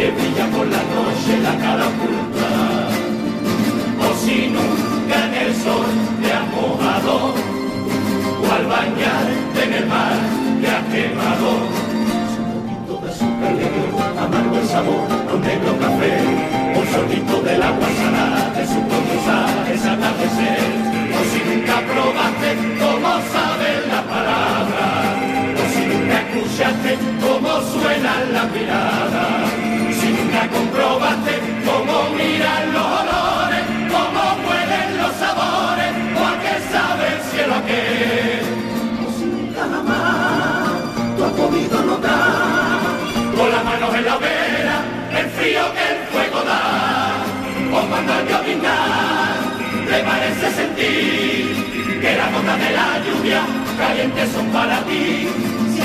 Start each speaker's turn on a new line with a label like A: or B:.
A: que brilla por la noche la cara oculta. O si nunca en el sol te ha mojado, o al bañarte en el mar te ha quemado. Un poquito de azúcar negro, amargo el sabor, un negro café, un solito del agua salada de su condensar, es atardecer. O si nunca probaste cómo sabe la palabra, o si nunca escuchaste cómo suena la mirada. frío que el fuego da, o cuando al brinda, te parece sentir que las gotas de la lluvia calientes son para ti, si